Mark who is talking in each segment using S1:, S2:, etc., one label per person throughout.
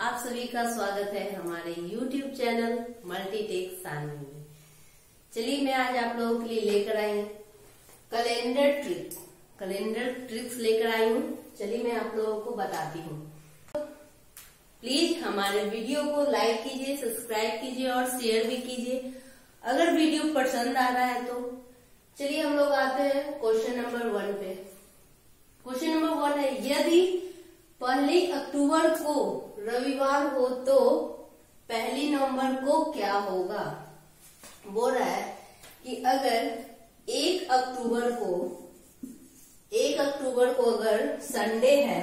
S1: आप सभी का स्वागत है हमारे YouTube चैनल मल्टीटेक सानवी में। चलिए, मैं आज आप लोगों के लिए लेकर आई हूँ कैलेंडर ट्रिक कैलेंडर ट्रिक्स लेकर आई हूँ। चलिए, मैं आप लोगों को बताती हूँ। प्लीज़ हमारे वीडियो को लाइक कीजिए सब्सक्राइब कीजिए और शेयर भी कीजिए। अगर वीडियो पसंद आ रहा है तो। चलिए, हम लोग आते हैं क्वेश्चन नंबर वन पे। क्वेश्चन नंबर वन है, यदि पहली अक्टूबर को रविवार हो तो पहली नवंबर को क्या होगा? बोल रहा है कि अगर एक अक्टूबर को, एक अक्टूबर को अगर संडे है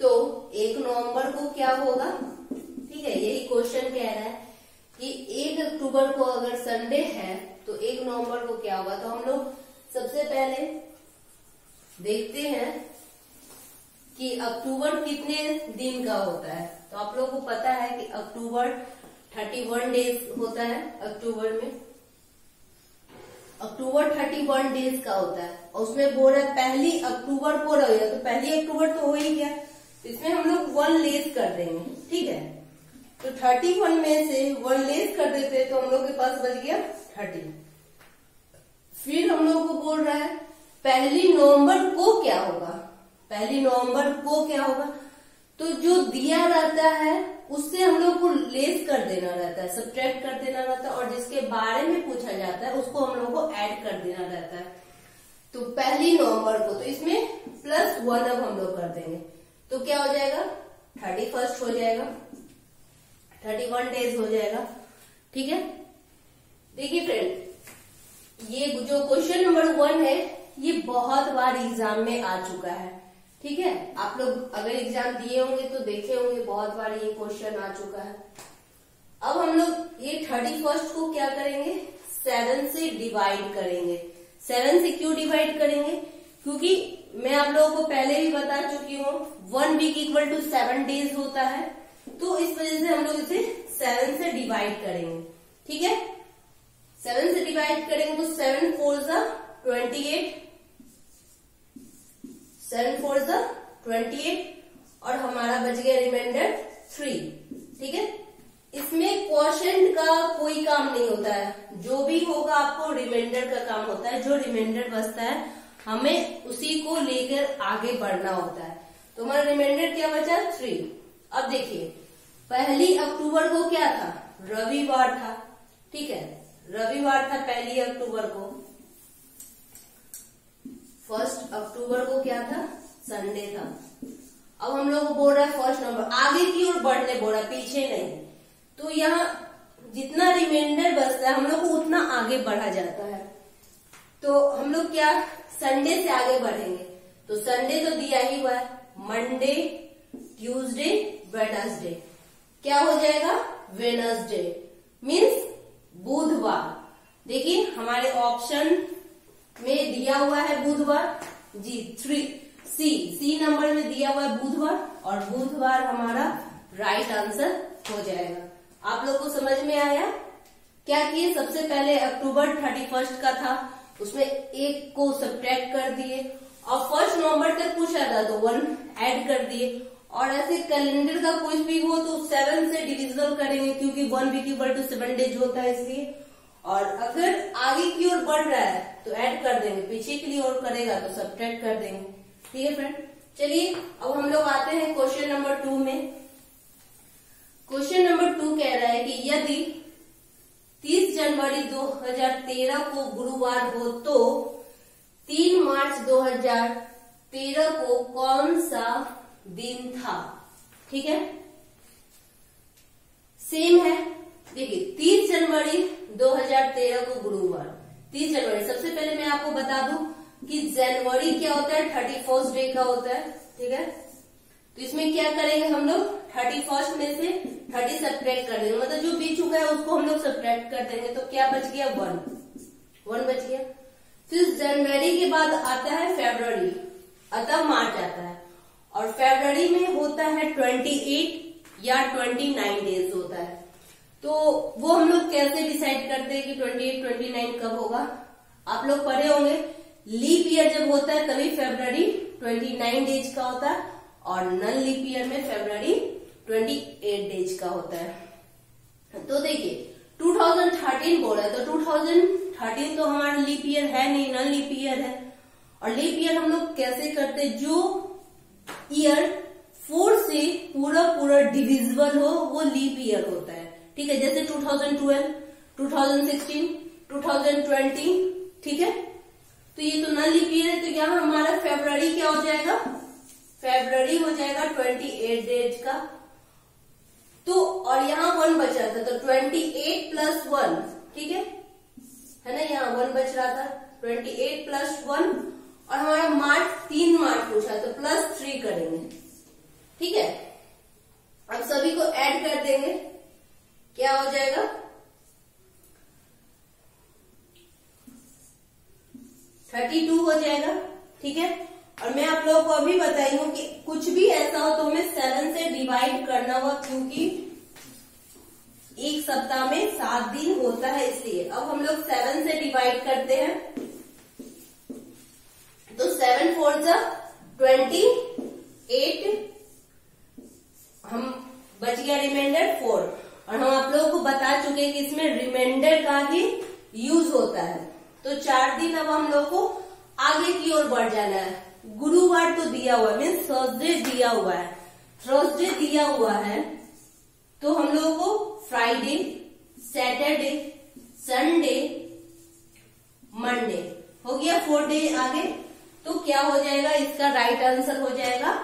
S1: तो एक नवंबर को क्या होगा? ठीक है, यही क्वेश्चन कह रहा है कि एक अक्टूबर को अगर संडे है तो एक नवंबर को क्या होगा? तो हम लोग सबसे पहले देखते हैं कि अक्टूबर कितने दिन का होता है? तो आप लोगों को पता है कि अक्टूबर 31 डेज़ होता है, अक्टूबर में। अक्टूबर 31 डेज़ का होता है। और उसमें बोल रहा है, पहली अक्टूबर को रहेगा तो पहली अक्टूबर तो हो ही गया। तो इसमें हम लोग वन लेस कर देंगे, ठीक है? तो 31 में से वन लेस कर देते तो हम लोग के पास बच गया 30 फिर हम लोग को बोल रहा है, पहली नवंबर को क्या होगा? पहली नवंबर को क्या होगा? तो जो दिया रहता है, उससे हम लोग को लेस कर देना रहता है सब्ट्रैक्ट कर देना रहता है, और जिसके बारे में पूछा जाता है, उसको हम लोग को ऐड कर देना रहता है। तो पहली नवंबर को तो इसमें प्लस वन अब हम लोग कर देंगे। तो क्या हो जाएगा? थर्टी फ़र्स्ट हो जाएगा। थर्टी वन डेज़ हो जाएगा। ठीक है? देखिए फ्रेंड ये जो क्वेश्चन नंबर वन है, ये बहुत बार एग्ज़ाम में आ चुका है। ठीक है? आप लोग अगर एग्ज़ाम दिए होंगे तो देखे होंगे, बहुत बार ये क्वेश्चन आ चुका है। अब हम लोग ये थर्टी फ़र्स्ट को क्या करेंगे? सेवन से डिवाइड करेंगे। सेवन से क्यों डिवाइड करेंगे? क्योंकि मैं आप लोगों को पहले भी बता चुकी हूँ one week equal to seven days होता है। तो इस वजह से हम लोग इसे सेवन से डिवाइड करेंगे। ठीक है? सेवन से डिवाइड करेंगे तो seven four twenty eight seven four सा ट्वेंटी एट और हमारा बच गया रिमाइंडर थ्री ठीक है? इसमें क्वेश्चन का कोई काम नहीं होता है। जो भी होगा आपको रिमाइंडर का काम होता है। जो रिमाइंडर बचता है, हमें उसी को लेकर आगे बढ़ना होता है। तो हमारा रिमाइंडर क्या बचा? थ्री अब देखिए, पहली अक्टूबर को क्या था? रविवार था, ठीक है? रविवार था पहली अक्टूबर को। फ़र्स्ट अक्टूबर को क्या था? संडे था। अब हम लोग बोल रहा है फ़र्स्ट नंबर आगे की ओर बढ़ने बोल रहा है, पीछे नहीं। तो यहाँ जितना रिमाइंडर बचता है, हम लोग को उतना आगे बढ़ा जाता है। तो हम लोग क्या? संडे से आगे बढ़ेंगे। तो संडे तो दिया ही हुआ है। मंडे ट्यूसडे वेनसडे क्या हो जाएगा? वेनसडे मीन्स बुधवार। देखिए, हमारे ऑप्शन में दिया हुआ है बुधवार। जी थ्री सी सी नंबर में दिया हुआ है बुधवार और बुधवार हमारा राइट आंसर हो जाएगा। आप लोग को समझ में आया? क्या किए सबसे पहले अक्टूबर थर्टी फ़र्स्ट का था। उसमें एक को सब्ट्रैक्ट कर दिए और फ़र्स्ट नवंबर तक पूछा था तो वन ऐड कर दिए। और ऐसे कैलेंडर का कुछ भी हो तो सेवन से डिविजल करेंगे, क्योंकि one week equal to seven days होता है इसलिए। और अगर आगे की ओर बढ़ रहा है तो ऐड कर देंगे। पीछे के लिए और करेगा तो सब्ट्रैक्ट कर देंगे। ठीक है फ्रेंड चलिए, अब हम लोग आते हैं क्वेश्चन नंबर टू में। क्वेश्चन नंबर टू कह रहा है कि यदि 30 जनवरी 2013 को गुरुवार हो तो 3 मार्च 2013 को कौन सा दिन था? ठीक है? सेम है। देखिए 30 जनवरी 2013 को गुरुवार। 30 जनवरी, सबसे पहले मैं आपको बता दूँ कि जनवरी क्या होता है? थर्टी फ़र्स्ट डे का होता है, ठीक है? तो इसमें क्या करेंगे हम लोग? थर्टी फ़र्स्ट में से थर्टी सब्ट्रैक्ट कर देंगे। मतलब जो बीच चुका है उसको हम लोग सब्ट्रैक्ट कर देंगे। तो क्या बच गया? वन। वन बच गया। फिर जनवरी के बाद आता है फेब्रवरी अतः मार्च आता है। और फेब्रवरी में होता है ट्वेंटी एट या ट्वेंटी नाइन डेज़ होता है। तो वो हम लोग कैसे डिसाइड करते हैं कि ट्वेंटी एट ट्वेंटी नाइन कब होगा? आप लोग पढ़े होंगे। लीप ईयर जब होता है, तभी फेब्रवरी ट्वेंटी नाइन डेज़ का होता है और नन लीप ईयर में फेब्रवरी ट्वेंटी एट डेज़ का होता है। तो देखिए 2013 बोला है। तो 2013 तो हमारा लीप ईयर है नहीं नन लीप ईयर है। और लीप ईयर हम लोग कैसे करते जो ईयर फोर से पूरा पूरा डिविजिबल हो, वो लीप ईयर होता है। ठीक है जैसे 2012, 2016, 2020 ठीक है? तो ये तो लीप ईयर है तो यहाँ हमारा फेब्रवरी क्या हो जाएगा? फेब्रवरी हो जाएगा 28 डेज़ का। तो और यहाँ वन बच रहा था तो 28 प्लस वन ठीक है? है ना यहाँ वन बच रहा था 28 प्लस वन और हमारा मार्च तीन मार्च पूछा तो प्लस थ्री करेंगे ठीक है? अब सभी को ऐड कर देंगे। क्या हो जाएगा? थर्टी टू हो जाएगा, ठीक है? और मैं आप लोगों को अभी बताई हूँ कि कुछ भी ऐसा हो तो हमें सेवन से डिवाइड करना होगा क्योंकि एक सप्ताह में सात दिन होता है इसलिए। अब हम लोग सेवन से डिवाइड करते हैं। तो सेवन फोर जा ट्वेंटी एट, हम बच गया रिमाइंडर फोर और हम आप लोगों को बता चुके हैं कि इसमें रिमाइंडर का ही यूज़ होता है। तो चार दिन अब हम लोग को आगे की ओर बढ़ जाना है। गुरुवार तो दिया हुआ मीन्स थर्सडे दिया हुआ है। थर्सडे दिया हुआ है तो हम लोगों को फ्राइडे सैटरडे संडे मंडे हो गया फोर डे आगे। तो क्या हो जाएगा? इसका राइट आंसर हो जाएगा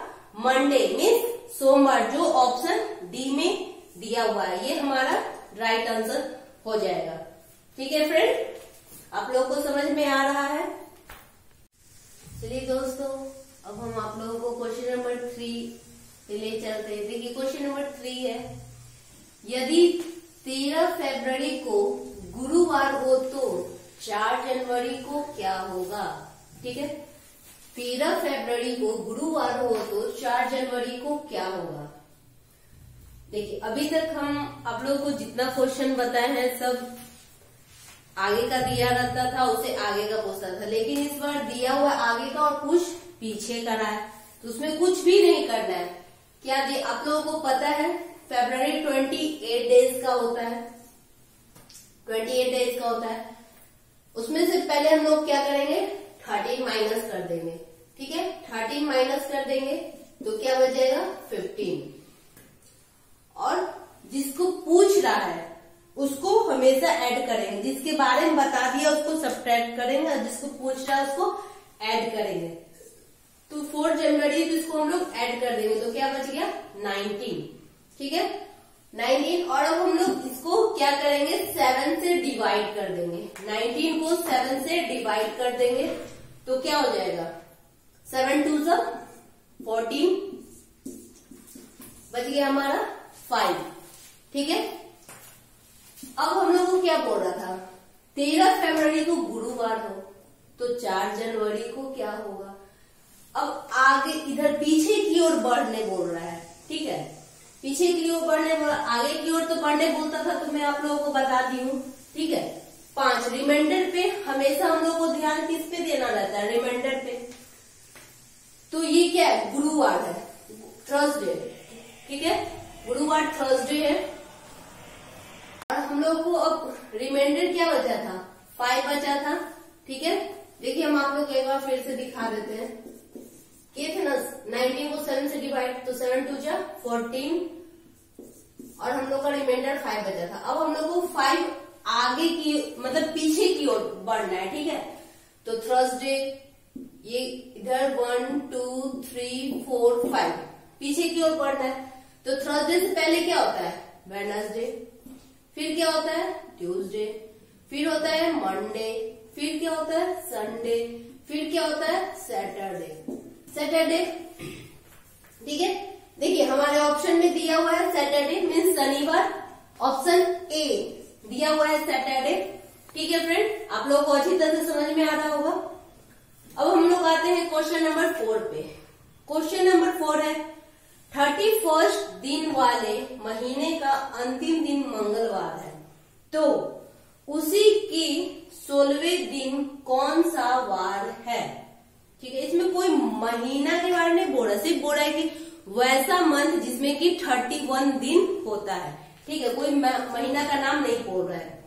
S1: मंडे मीन्स सोमवार, जो ऑप्शन डी में दिया हुआ है। ये हमारा राइट आंसर हो जाएगा। ठीक है फ्रेंड आप लोगों को समझ में आ रहा है? चलिए दोस्तों, अब हम आप लोगों को क्वेश्चन नंबर थ्री ले चलते हैं। देखिए क्वेश्चन नंबर थ्री है। यदि तेरह फरवरी को गुरुवार हो तो चार जनवरी को क्या होगा? ठीक है? तेरह फरवरी को गुरुवार हो तो चार जनवरी को क्या होगा? देखिए, अभी तक हम आप लोगों को जितना क्वेश्चन बताए हैं, सब आगे का दिया रहता था, उसे आगे का पूछता था। लेकिन इस बार दिया हुआ आगे का और कुछ पीछे का रहा है। तो उसमें कुछ भी नहीं करना है। क्या दे आप लोगों को पता है फेब्रवरी ट्वेंटी एट डेज़ का होता है। ट्वेंटी एट डेज़ का होता है। उसमें से पहले हम लोग क्या करेंगे? थर्टीन माइनस कर देंगे। ठीक है? थर्टीन माइनस कर देंगे तो क्या बचेगा? फिफ्टीन और जिसको पूछ रहा है। उसको हमेशा ऐड करेंगे। जिसके बारे में बता दिया, उसको सब्ट्रैक्ट करेंगे और जिसको पूछ रहा है उसको ऐड करेंगे। तो फोर जनवरी तो इसको हम लोग ऐड कर देंगे। तो क्या बच गया? नाइनटीन ठीक है? नाइनटीन और अब हम लोग इसको क्या करेंगे? सेवन से डिवाइड कर देंगे। नाइनटीन को सेवन से डिवाइड कर देंगे। तो क्या हो जाएगा? सेवन टू सा फोर्टीन बच गया हमारा फाइव ठीक है? अब हम लोग को क्या बोल रहा था? तेरह फरवरी को गुरुवार हो तो चार जनवरी को क्या होगा? अब आगे इधर पीछे की ओर बढ़ने बोल रहा है, ठीक है? पीछे की ओर बढ़ने आगे की ओर तो बढ़ने बोलता था तो मैं आप लोगों को बता दी हूँ, ठीक है? पाँच रिमाइंडर पे हमेशा हम लोग को ध्यान किस पे देना रहता है? रिमाइंडर पे। तो ये क्या है? गुरुवार है थर्सडे ठीक है? गुरुवार थर्सडे है। हम लोग को अब रिमाइंडर क्या बचा था? फाइव बचा था, ठीक है? देखिए हम आप लोग एक बार फिर से दिखा देते हैं। ये थे ना नाइनटीन को सेवन से डिवाइड तो सेवन टू जा फोर्टीन और हम लोग का रिमाइंडर फाइव बचा था। अब हम लोग को फाइव आगे की मतलब पीछे की ओर बढ़ना है, ठीक है? तो थर्सडे ये इधर one two three four five पीछे की ओर बढ़ना है। तो थर्सडे से पहले क्या होता है? वेनसडे फिर क्या होता है? ट्यूसडे फिर होता है मंडे फिर क्या होता है? संडे फिर क्या होता है? सैटरडे सैटरडे ठीक है? देखिए, हमारे ऑप्शन में दिया हुआ है सैटरडे मीन्स शनिवार. ऑप्शन ए दिया हुआ है सैटरडे ठीक है फ्रेंड आप लोगों को अच्छी तरह से समझ में आ रहा होगा? अब हम लोग आते हैं क्वेश्चन नंबर फोर पे. क्वेश्चन नंबर फोर है थर्टी फ़र्स्ट दिन वाले महीने का अंतिम दिन तो उसी की सोलवे दिन कौन सा वार है? ठीक है, इसमें कोई महीना के बारे में बोल रहा सिर्फ़ बोल रहा है कि वैसा मंथ जिसमें कि थर्टी वन दिन होता है। ठीक है, कोई महीना का नाम नहीं बोल रहा है।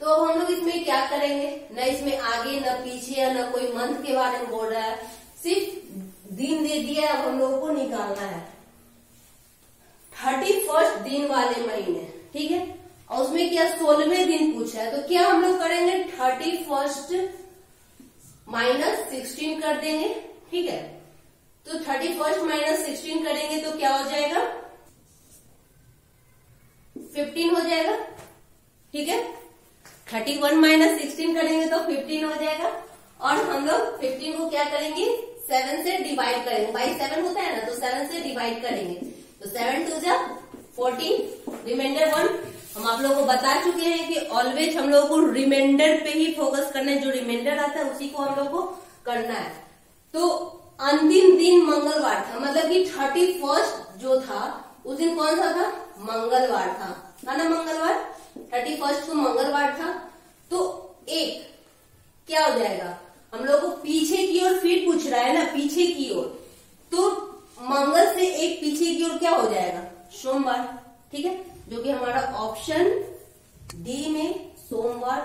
S1: तो हम लोग इसमें क्या करेंगे? न इसमें आगे, न पीछे, या न कोई मंथ के बारे में बोल रहा है। सिर्फ़ दिन दे दिया अब हम लोगों को निकालना है। थर्टी फ़र्स्ट दिन वाले महीने, ठीक है? और उसमें क्या सोलहवें दिन पूछा है तो क्या हम लोग करेंगे? थर्टी फ़र्स्ट माइनस सिक्सटीन कर देंगे, ठीक है? तो थर्टी फ़र्स्ट माइनस सिक्सटीन करेंगे तो क्या हो जाएगा? फिफ्टीन हो जाएगा, ठीक है? थर्टी वन माइनस सिक्सटीन करेंगे तो फिफ्टीन हो जाएगा, और हम लोग फिफ्टीन को क्या करेंगे? सेवन से डिवाइड करेंगे। बाई सेवन होता है ना तो सेवन से डिवाइड करेंगे। तो सेवन टू जा फोर्टीन रिमाइंडर वन हम आप लोगों को बता चुके हैं कि ऑलवेज हम लोगों को रिमाइंडर पे ही फोकस करना है। जो रिमाइंडर आता है, उसी को हम लोग को करना है। तो अंतिम दिन मंगलवार था। मतलब कि थर्टी फ़र्स्ट जो था, उस दिन कौन सा था? मंगलवार था। था ना मंगलवार? थर्टी फ़र्स्ट को मंगलवार था। तो एक, क्या हो जाएगा? हम लोग को पीछे की ओर फिर पूछ रहा है ना, पीछे की ओर। तो मंगल से एक पीछे की ओर क्या हो जाएगा? सोमवार। ठीक है? जो कि हमारा ऑप्शन डी में सोमवार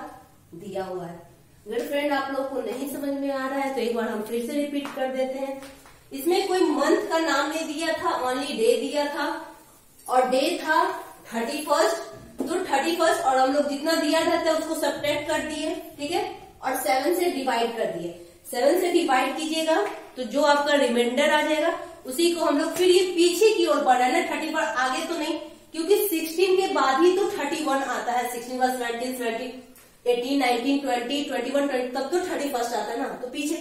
S1: दिया हुआ है। अगर फ्रेंड आप लोग को नहीं समझ में आ रहा है तो एक बार हम फिर से रिपीट कर देते हैं। इसमें कोई मंथ का नाम नहीं दिया था ओनली डे दिया था, और डे था थर्टी फ़र्स्ट तो थर्टी फ़र्स्ट और हम लोग जितना दिया रहता है उसको सब्ट्रैक्ट कर दिए, ठीक है? और सेवन से डिवाइड कर दिए। सेवन से डिवाइड कीजिएगा तो जो आपका रिमाइंडर आ जाएगा, उसी को हम लोग फिर ये पीछे की ओर बढ़ रहा है ना थर्टी पर आगे तो नहीं। क्योंकि सिक्सटीन के बाद ही तो थर्टी वन आता है. Sixteen plus seventeen seventeen eighteen nineteen twenty twenty one twenty तब तो थर्टी फ़र्स्ट आता है ना. तो पीछे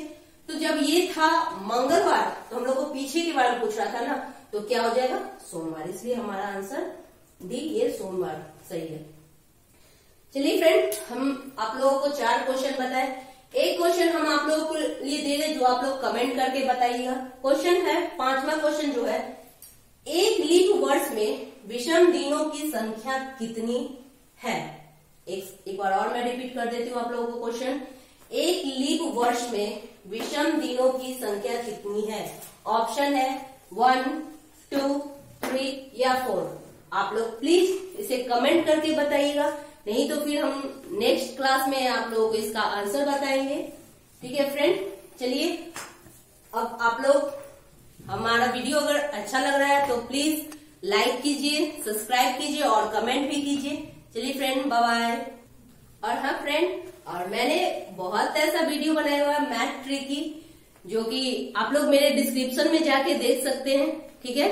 S1: तो जब ये था मंगलवार तो हम लोग को पीछे के बारे में पूछ रहा था ना तो क्या हो जाएगा? सोमवार. इसलिए हमारा आंसर डी ये सोमवार. सही है. चलिए फ्रेंड हम आप लोगों को चार क्वेश्चन बताए. एक क्वेश्चन हम आप लोगों को लिए दे रहे जो आप लोग कमेंट करके बताइएगा. क्वेश्चन है, पांचवा क्वेश्चन जो है, एक लीप वर्ष में विषम दिनों की संख्या कितनी है? एक एक बार और मैं रिपीट कर देती हूँ आप लोगों को क्वेश्चन एक लीप वर्ष में विषम दिनों की संख्या कितनी है? ऑप्शन है वन टू थ्री या फोर आप लोग प्लीज़ इसे कमेंट करके बताइएगा। नहीं तो फिर हम नेक्स्ट क्लास में आप लोगों को इसका आंसर बताएँगे। ठीक है फ्रेंड चलिए, अब आप लोग, हमारा वीडियो अगर अच्छा लग रहा है तो प्लीज़ लाइक कीजिए सब्सक्राइब कीजिए और कमेंट भी कीजिए। चलिए फ्रेंड बाय और हाँ फ्रेंड और मैंने बहुत ऐसा वीडियो बनाया हुआ है मैथ ट्री की, जो कि आप लोग मेरे डिस्क्रिप्शन में जाके देख सकते हैं, ठीक है?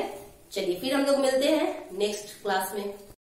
S1: चलिए फिर हम लोग मिलते हैं नेक्स्ट क्लास में।